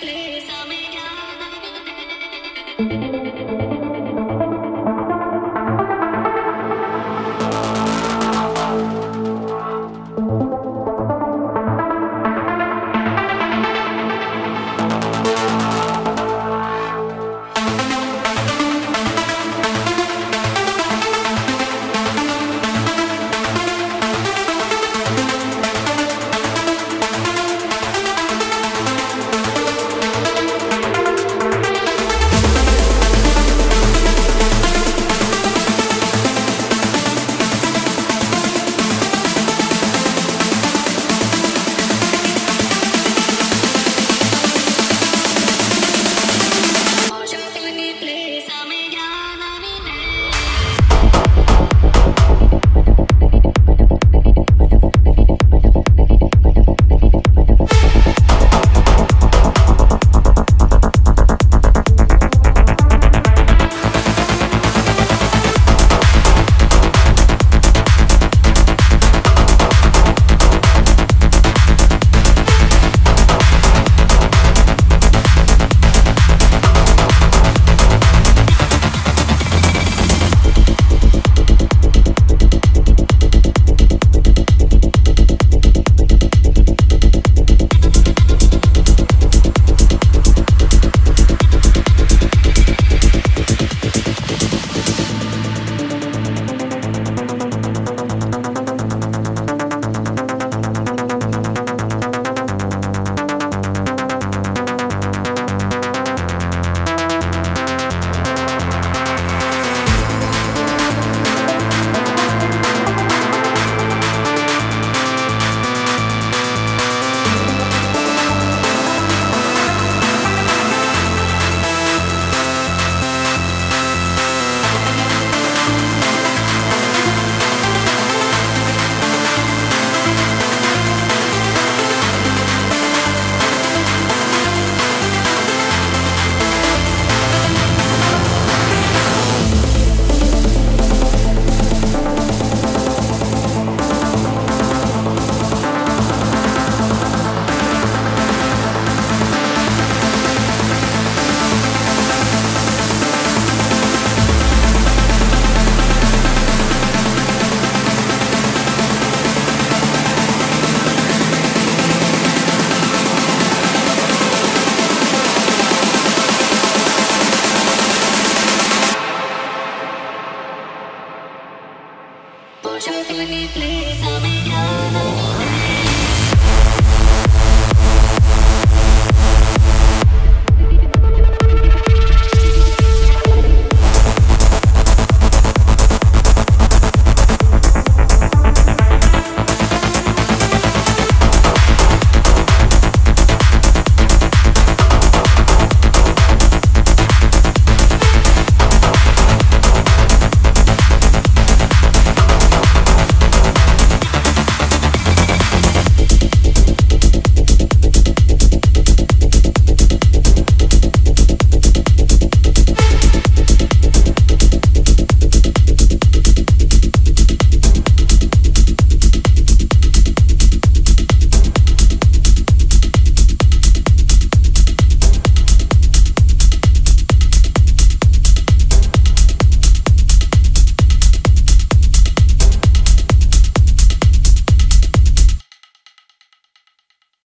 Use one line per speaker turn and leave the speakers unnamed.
place, I'm Lasciatemi please, amigliano